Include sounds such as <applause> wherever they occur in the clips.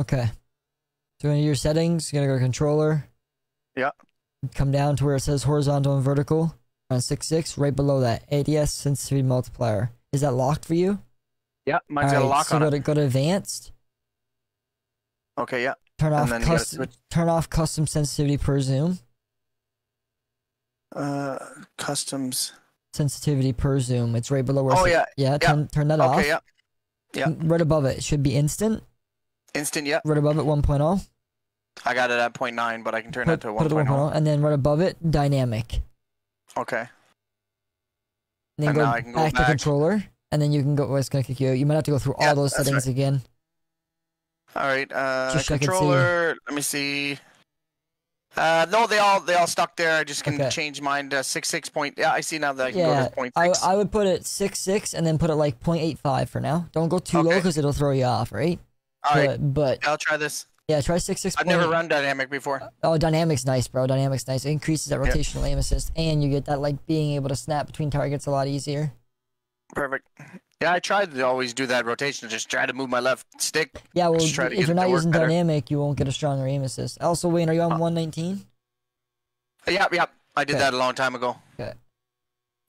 Okay. So in your settings, you're gonna go controller. Yeah. Come down to where it says horizontal and vertical on six six. Right below that, ADS sensitivity multiplier. Is that locked for you? Yeah, mine's All got a lock so on go it. to go to advanced. Okay, yeah. Turn off then you gotta custom. Turn off custom sensitivity per zoom. Uh, customs. Sensitivity per zoom. It's right below where. Oh yeah. Yeah. yeah. Turn turn that off. Okay, yeah. yeah. Right above it, it should be instant. Instant, yeah. Right above it, 1.0. I got it at 0.9, but I can turn Put, that to oh. it to 1.0. 1.0, and then right above it, dynamic. Okay. And then And go now I can go back, to back. controller, and then you can go. Oh, it's gonna kick you. You might have to go through Yeah, all those settings right. again. All right. Uh, Just so I can see. controller. Let me see. Uh, no, they all they all stuck there. I just can Okay. change mine to six six point. Yeah, I see now that I can Yeah, go to point I. I would put it six six, and then put it like 0.85 for now. Don't go too low because it'll throw you off, right? All right, But, I'll try this. yeah, try six six. I've never run dynamic before. Oh, dynamic's nice, bro. Dynamic's nice. It increases that Yeah. rotational aim assist, and you get that like being able to snap between targets a lot easier. Perfect. Yeah, I tried to always do that rotation. Just try to move my left stick. Yeah, well, if you're not using better. dynamic, you won't get a stronger aim assist. Also, Wayne, are you on Uh, 119? Yeah, yeah. I did Okay. that a long time ago. Okay.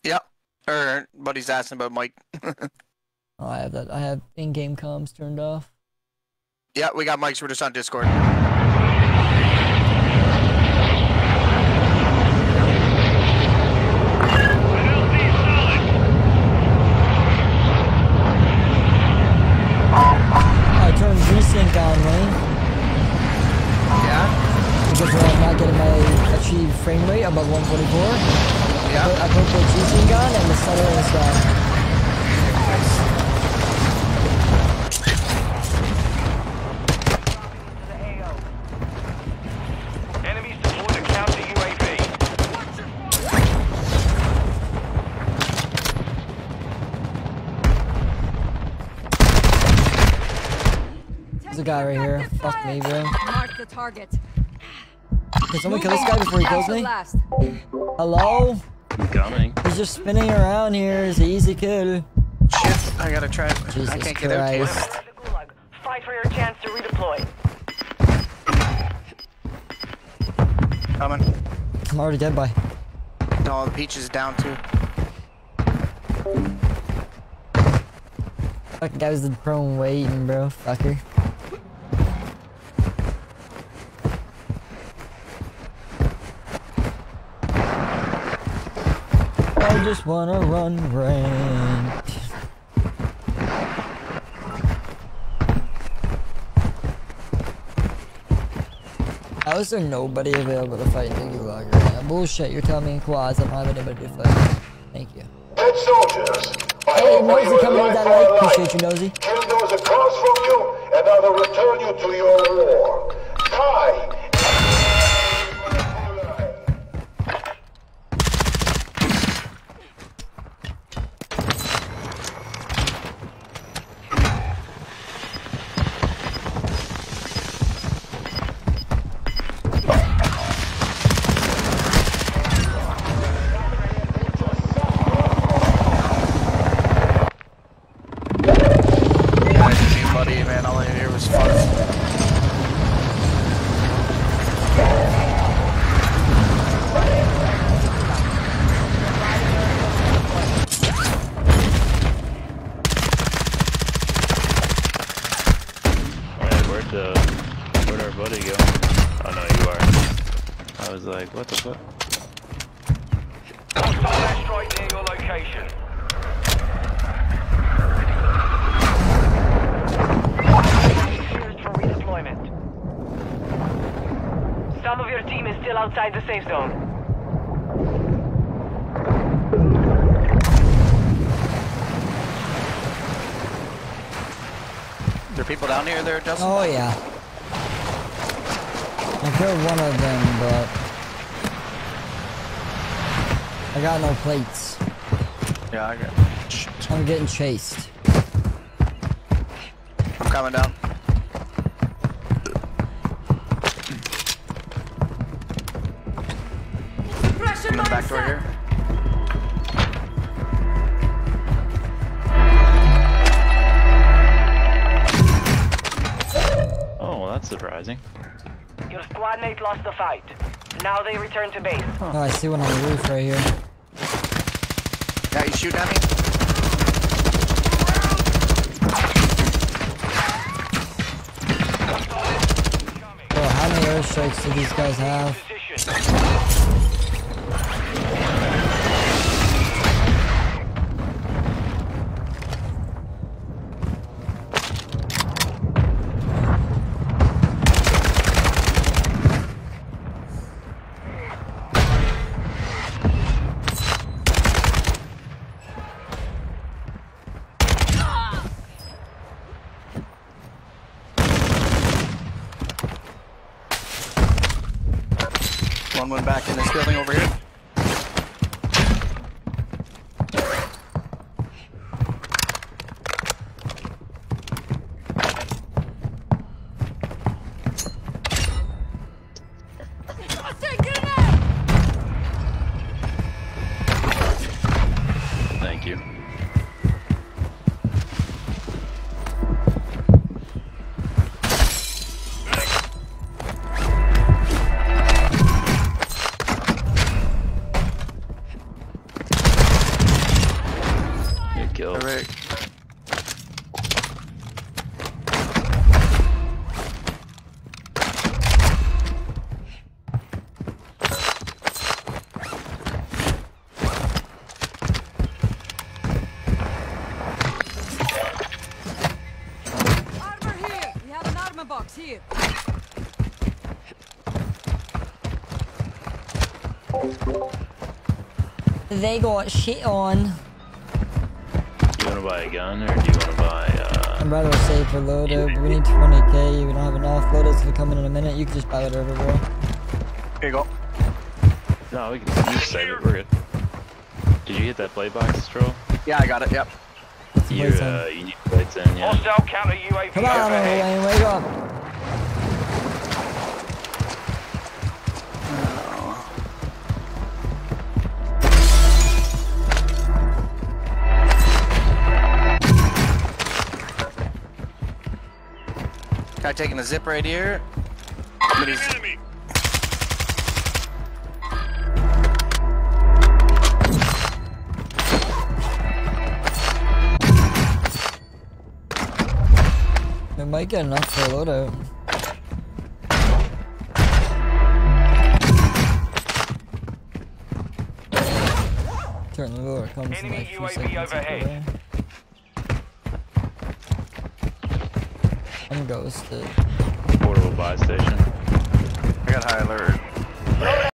Yeah. Or buddy's asking about mic. <laughs> Oh, I have that. I have in-game comms turned off. Yeah, we got mics. We're just on Discord. I turned G-Sync on, Wayne, Yeah. because I'm not getting my achieved frame rate above 144. Yeah. I put the G-Sync on, and the stutter is gone. Guy right here. Fuck me, bro. Mark the target. Can someone kill this guy before he kills me? Hello? I'm coming. He's just spinning around here. It's an easy kill. Shit. I gotta try. it. Jesus I can't get out Fight for your chance to redeploy. Coming. I'm already dead by. No, the peach is down too. Fucking guy was the prone waiting, bro. Fucker. Just wanna run ranked. How is there nobody available to fight the Gulag right now? Bullshit, you're telling me in quads I don't have anybody to fight. Thank you. Dead soldiers. I Hey, offer Nosy you a coming with that light. Appreciate you, Nosy. Kill those across from you, and I will return you to your war. No, you are. I was like, what the fuck? Hostile airstrike near your location. Cleared for redeployment. Some of your team is still outside the safe zone. There are people down here there, Justin? Oh yeah. I killed one of them, but I got no plates. Yeah, I got. Shit. I'm getting chased. I'm coming down. Pressure In the back door here. Oh, well, that's surprising. Your squad mate lost the fight. Now they return to base. Oh, I see one on the roof right here. Yeah, you shoot at me? Bro, how many airstrikes do these guys have? One went back in this building over here. They got shit on. You wanna buy a gun or do you wanna buy uh I'd rather save for loadout, but we need 20k. We don't have enough. Loadouts will come in in a minute. You can just buy whatever, bro. Here you go. No, we can you just save it, we're good. Did you hit that play box, Troll? Yeah, I got it. Yep. You uh you need plates in, yeah. Hostile counter UAV Come on, overhead. Wayne, wake up. Guy taking a zip right here. But he's- We might get enough for a loadout. Turn the loader comes in Enemy like few UAV seconds and goes portable buy station. I got high alert.